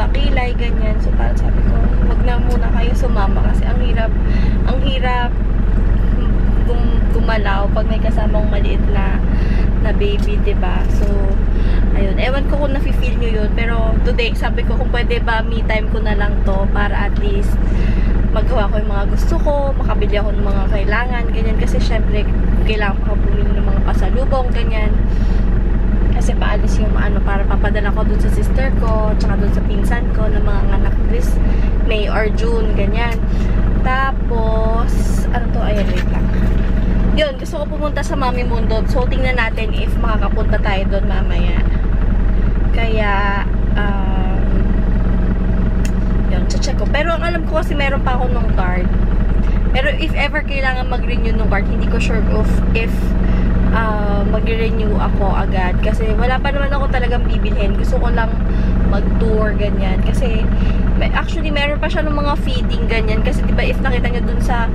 magpakilay, ganyan. So, parang sabi ko, wag na muna kayo sumama kasi ang hirap, ang hirap gum gumalaw pag may kasamang maliit na na baby, ba So, ayun. Ewan ko kung nafe-feel nyo yun. Pero, today, sabi ko kung pwede ba me time ko na lang to para at least magawa ko yung mga gusto ko, makabili ako ng mga kailangan, ganyan. Kasi, syempre, kailangan ko bumili ng mga pasalubong, ganyan kasi paalis yung ano para papadala ko dun sa sister ko tsaka dun sa pinsan ko ng mga anak this May or June ganyan. Tapos ano to? Ayan wait lang. Yun gusto ko pumunta sa Mami Mundo. So tingnan natin if makakapunta tayo doon mamaya. Kaya um, yun check ko. Pero ang alam ko kasi meron pa ako ng card. Pero if ever kailangan mag-renew ng card hindi ko sure of if uh, mag-renew ako agad. Kasi wala pa naman ako talagang bibilhin. Gusto ko lang mag-tour, ganyan. Kasi, actually, meron pa siya ng mga feeding, ganyan. Kasi, di ba, if nakita nyo dun sa,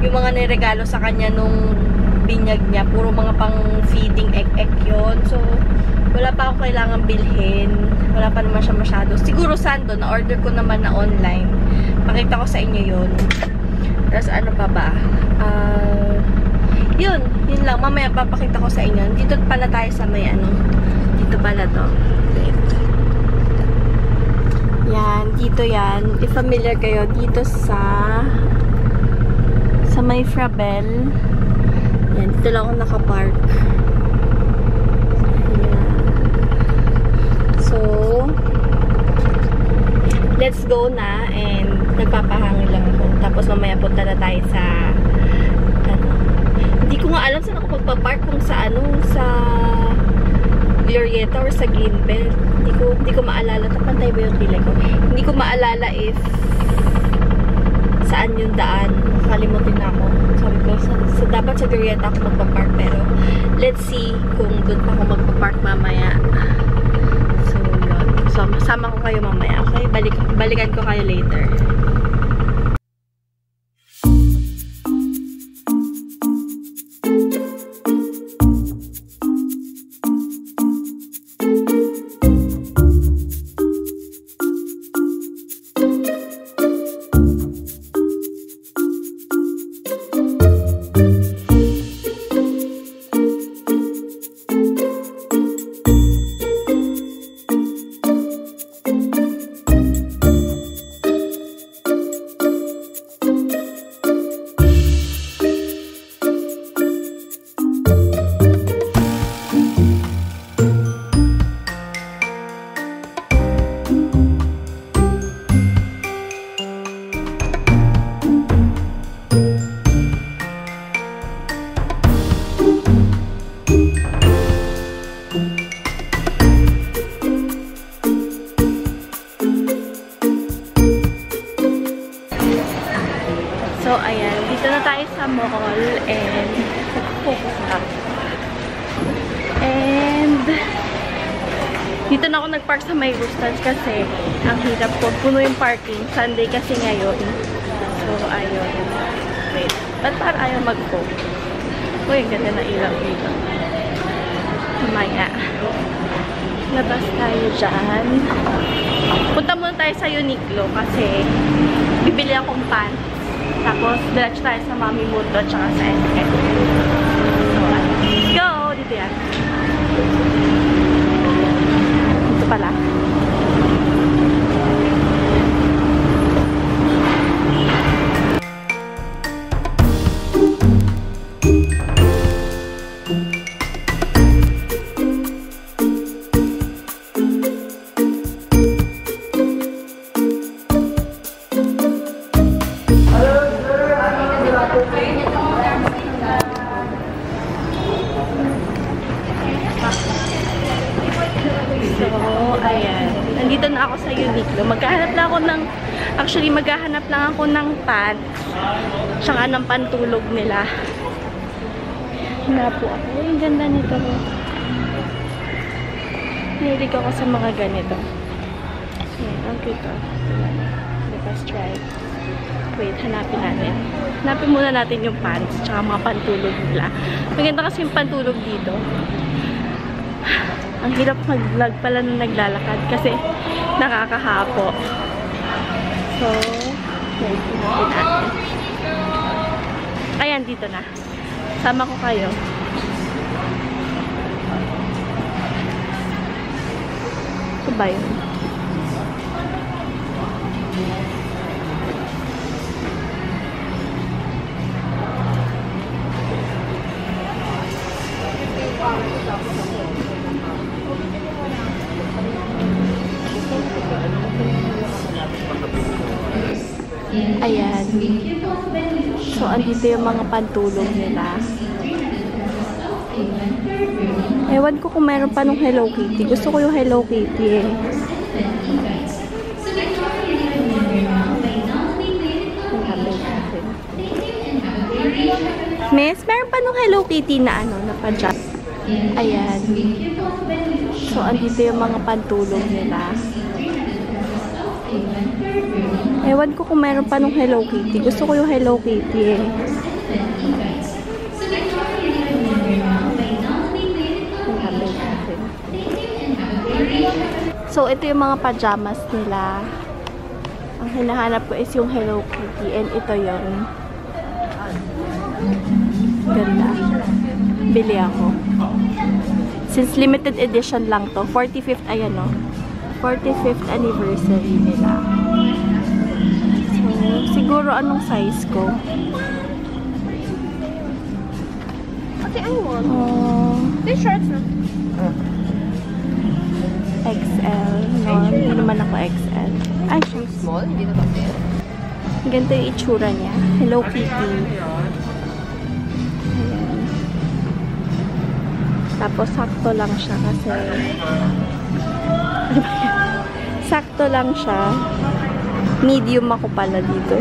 yung mga niregalo sa kanya nung binyag niya, puro mga pang feeding ek-ek yon So, wala pa ako kailangan bilhin. Wala pa naman siya masyado. Siguro sando, na-order ko naman na online. Pakita ko sa inyo yun. Tapos, ano pa ba? Ah... Uh, yun, yun lang. Mamaya papakita ko sa inyo. Dito pala tayo sa may ano. Dito pala to. Yan, dito yan. If familiar kayo, dito sa sa may Frabel. Yan, dito lang ako nakapark. Yan. So, let's go na and nagpapahangin lang ako. Tapos mamaya punta na tayo sa hindi ko nga alam saan ako magpa-park kung sa ano, sa Glorieta or sa Greenbelt. Hindi ko, hindi ko maalala. Tapantay ba yung kilay ko? Hindi ko maalala if saan yung daan. Kalimutin na ako. Sabi ko, sa, sa, dapat sa Glorieta ako magpa-park. Pero, let's see kung doon pa ako magpa-park mamaya. So, yun. So, sama ko kayo mamaya. Okay? Balik, balikan ko kayo later. Dito na ako nagpark sa may Rustans kasi ang hirap po. Puno yung parking. Sunday kasi ngayon. So, ayun. Wait. Ba't parang ayaw mag-po? Uy, ang ganda na ilaw dito. Mamaya. Labas tayo dyan. Punta muna tayo sa Uniqlo kasi bibili akong pants. Tapos, diretso tayo sa Mami Mundo at sa SK. So, let's go! Dito yan Actually, maghahanap lang ako ng pants. Tsaka ng pantulog nila. Hinapo ako. Uy, ang ganda nito. Nilig ako sa mga ganito. Ayan, ang cute oh. Diba, stripe. Wait, hanapin natin. Hanapin muna natin yung pants, tsaka mga pantulog nila. Maganda kasi yung pantulog dito. Ang hirap mag-vlog pala nung naglalakad kasi nakakahapo. So, hanapin natin. Ayan, dito na. Sama ko kayo. Ito ba yun? So, andito yung mga pantulog nila. Ewan ko kung meron pa nung Hello Kitty. Gusto ko yung Hello Kitty eh. Miss, meron pa nung Hello Kitty na ano, na pajama. Ayan. So, andito yung mga pantulog nila. Ewan ko kung meron pa nung Hello Kitty. Gusto ko yung Hello Kitty eh. So, ito yung mga pajamas nila. Ang hinahanap ko is yung Hello Kitty. And ito yon Ganda. Bili ako. Since limited edition lang to. 45th, ayan o. 45th anniversary nila. Siguro anong size ko? Ate, I want. Oh, These shirts na. XL. No, hindi naman ako XL. Ay, siya. Small? Hindi na ba? Ganito yung itsura niya. Hello Kitty. Ayan. Tapos, sakto lang siya kasi... Sakto lang siya. Medium ako pala dito.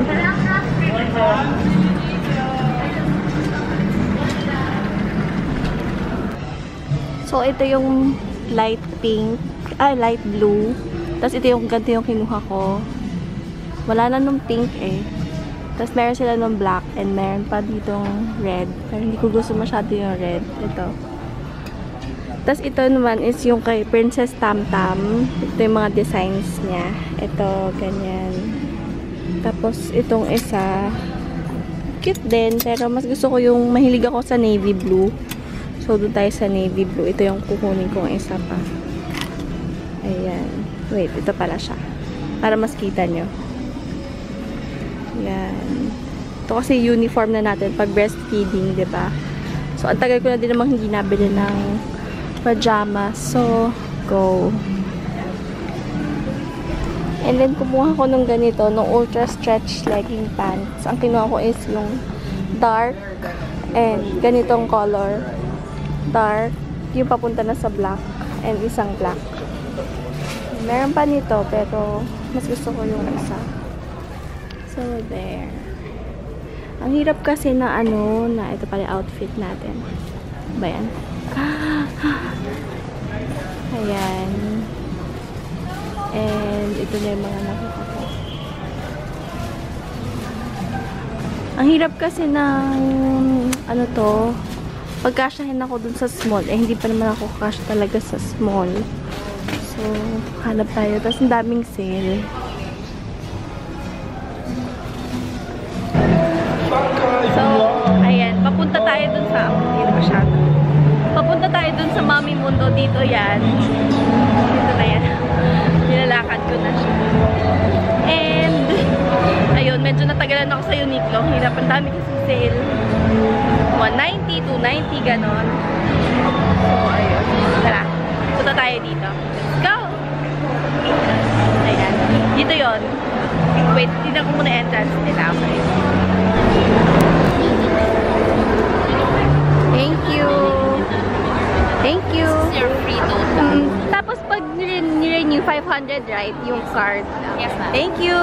So, ito yung light pink. Ah, light blue. Tapos, ito yung ganito yung kinuha ko. Wala na nung pink eh. Tapos meron sila nung black and meron pa ditong red. Pero hindi ko gusto masyado yung red. Ito. Tapos ito naman is yung kay Princess Tam Tam. Ito yung mga designs niya. Ito, ganyan. Tapos itong isa, cute din. Pero mas gusto ko yung mahilig ako sa navy blue. So, doon tayo sa navy blue. Ito yung kukunin kong isa pa. Ayan. Wait, ito pala siya. Para mas kita nyo. Yan. Ito kasi uniform na natin pag breastfeeding, 'di ba? So, ang tagal ko na din namang hindi nabili ng pajama. So, go. And then, kumuha ko nung ganito, nung ultra stretch legging pants. Ang kinuha ko is yung dark and ganitong color. Dark, yung papunta na sa black and isang black. Meron pa nito, pero mas gusto ko yung isa. So, there. Ang hirap kasi na ano, na ito pala outfit natin. Ba yan? Ayan. And, ito na yung mga nakita ko. Ang hirap kasi ng, ano to, pagkasyahin ako dun sa small, eh hindi pa naman ako kasya talaga sa small. So, hanap tayo. Tapos, ang daming sale. So, ayan. Papunta tayo dun sa, hindi na masyado. Papunta tayo dun sa Mami Mundo. Dito yan. Nilalakad ko na siya. And, ayun, medyo natagalan ako sa Uniqlo. Hirap, ang dami kasi sale. 190, 290, ganon. So, ayun. Tara, punta tayo dito. Let's go! Ayan. Dito yon. Wait, tignan ko muna entrance nila. Okay. 500, right? Yung card. Yes, ma'am. Thank you.